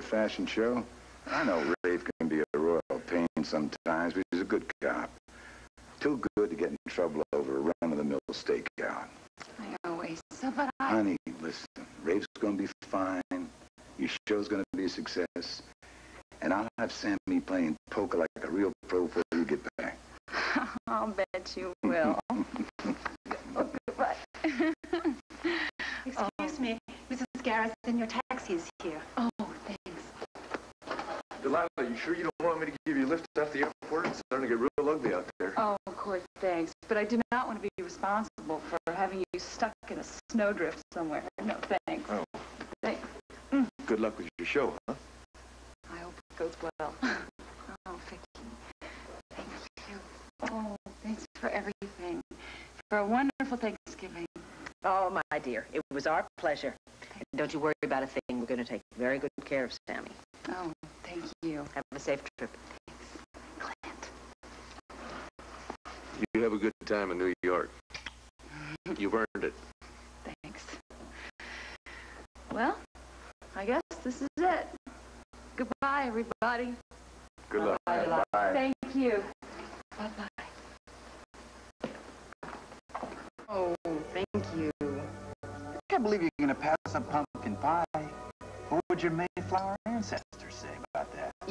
a fashion show? I know Rafe can be a royal pain sometimes, but he's a good cop. Too good to get in trouble over a run-of-the-mill stakeout. I always so, but I... Honey, listen, Rafe's gonna be fine. Your show's gonna be a success. And I'll have Sammy playing poker like a real pro before you get back. I'll bet you will. oh, goodbye. Excuse me, Mrs. Garretson, your taxi is here. Oh, thanks. Delilah, you sure you don't want me to give you a lift off the airport? It's starting to get real ugly out there. Oh, of course, thanks. But I do not want to be responsible for having you stuck in a snowdrift somewhere. No, thanks. Oh. Thanks. Good luck with your show, huh? I hope it goes well. Oh, Viki. Thank you. Oh, thanks for everything. For a wonderful Thanksgiving. Oh, my dear, it was our pleasure. And don't you worry about a thing. We're going to take very good care of Sammy. Oh, thank you. Have a safe trip. Thanks. Clint. You have a good time in New York. Mm-hmm. You've earned it. Thanks. Well, I guess this is it. Goodbye, everybody. Good luck. Bye, Delilah. Bye. Thank you. Bye-bye. Oh, thank you. I can't believe you're gonna pass up pumpkin pie. What would your Mayflower ancestors say about that?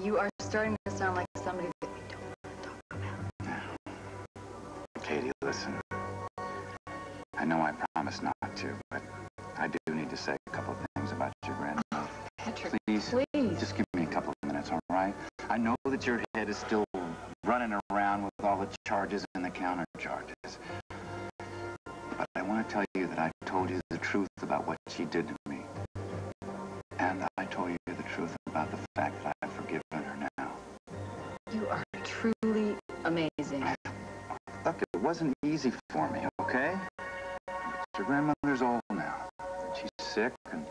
You are starting to sound like somebody that we don't want to talk about. Katie, listen. I know I promised not to, but I do need to say a couple of things about your grandmother. Patrick, Please, please. just give me a couple of minutes, all right? I know that your head is still running around with all the charges and the counter charges. But I want to tell you that I told you the truth about what she did to me. Easy for me, okay? But your grandmother's old now. and She's sick, and...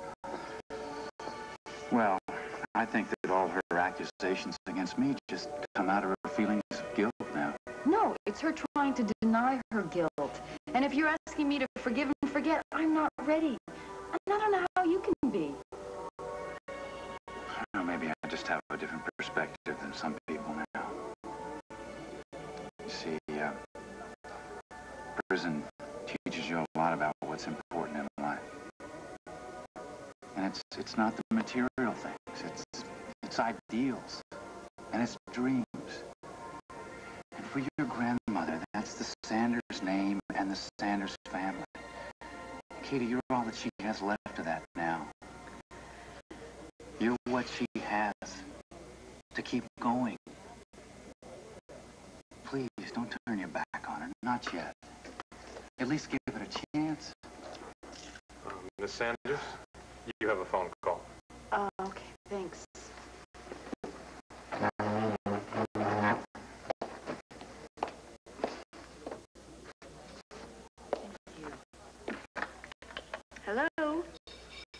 Well, I think that all her accusations against me just come out of her feelings of guilt now. No, it's her trying to deny her guilt. And if you're asking me to forgive and forget, I'm not ready. And I don't know how you can be. Well, maybe I just have a different perspective than some prison teaches you a lot about what's important in life. And it's it's not the material things. It's it's ideals. And it's dreams. And for your grandmother, that's the Sanders name and the Sanders family. Katie, you're all that she has left of that now. You're what she has to keep going. Please, don't turn your back on her. Not yet. At least give it a chance. Um, Miss Sanders, you have a phone call. Uh, okay, thanks. Hello.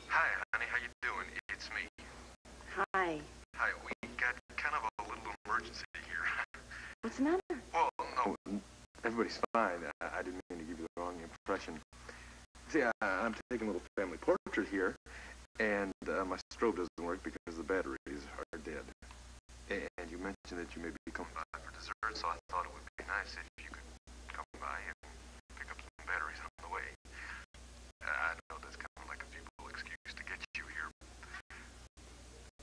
Hi, honey. How you doing? It's me. Hi. Hi. We got kind of a little emergency here. What's the matter? Well, no, everybody's fine. I, I didn't mean to give you the See, I, I'm taking a little family portrait here, and uh, my strobe doesn't work because the batteries are dead. And you mentioned that you may be coming by for dessert, so I thought it would be nice if you could come by and pick up some batteries on the way. I know that's kind of like a feeble excuse to get you here.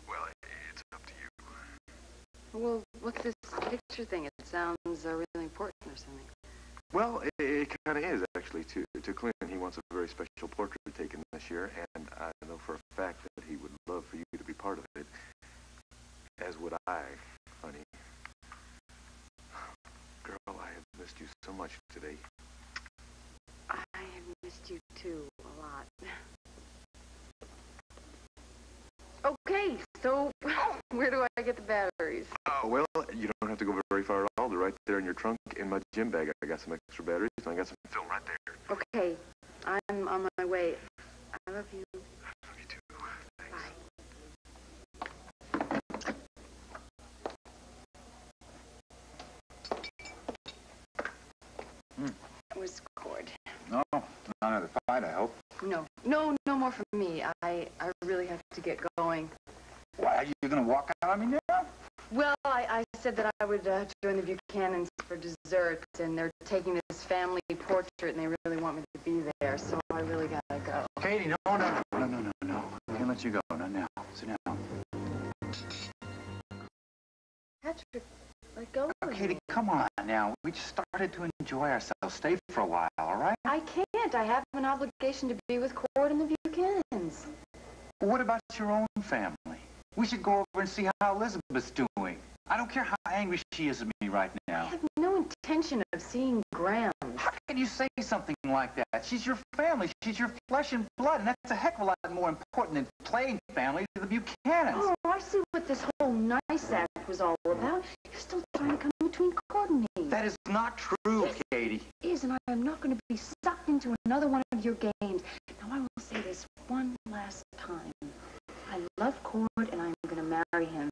Well, it's up to you. Well, what's this picture thing? It sounds uh, really important or something. Well, it, it kind of is actually to to Clint. He wants a very special portrait taken this year, and I know for a fact that he would love for you to be part of it. As would I, honey. Girl, I have missed you so much today. I have missed you too a lot. Okay, so where do I get the batteries? Oh, well, you don't have to go very far at all. They're right there in your trunk in my gym bag. I got some extra batteries, and I got some film right there. Okay, I'm on my way. I love you. I love you too. Thanks. Bye. Hmm. Where's Cord? No, not another fight, I hope. No, no, no more from me. I, I really have to get going. Why, you going to walk out on me now? Well, I, I said that I would uh, join the Buchanans for dessert, and they're taking this family portrait, and they really want me to be there, so I really gotta go. Katie, no, no, no, no, no, no. I can't let you go. Not now. Sit down. Patrick, let go Oh, Katie, me. come on now. We just started to enjoy ourselves. Stay for a while, all right? I can't. I have an obligation to be with Cord and the Buchanans. What about your own family? We should go over and see how Elizabeth's doing. I don't care how angry she is at me right now. I have no intention of seeing Graham. How can you say something like that? She's your family. She's your flesh and blood, and that's a heck of a lot more important than playing family to the Buchanans. Oh, I see what this whole nice act was all about. You're still trying to come between Cord and me. That is not true, Katie. is, and I am not going to be sucked into another one of your games. Now, I will say this one last time. I love Cord, and I'm going to marry him.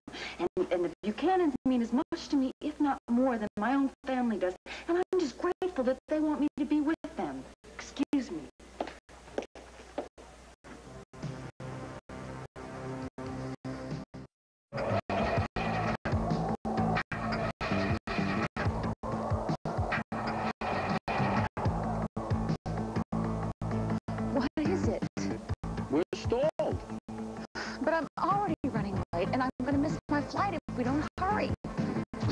And, the Buchanans mean as much to me, if not more, than my own family does. And I'm just grateful that they want me to be with them. Excuse me. What is it? We're stalled. But I'm already running late, and I'm going to miss my flight if we don't hurry.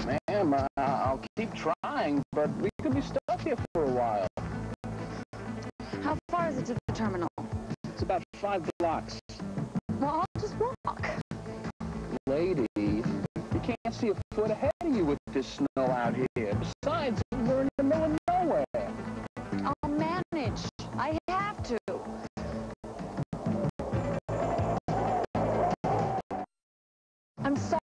Ma'am, I- I'll keep trying, but we could be stuck here for a while. How far is it to the terminal? It's about five blocks. Well, I'll just walk. Lady, you can't see a foot ahead of you with this snow out here. Besides, we're in the middle of nowhere. I'll manage. I have to. I'm sorry.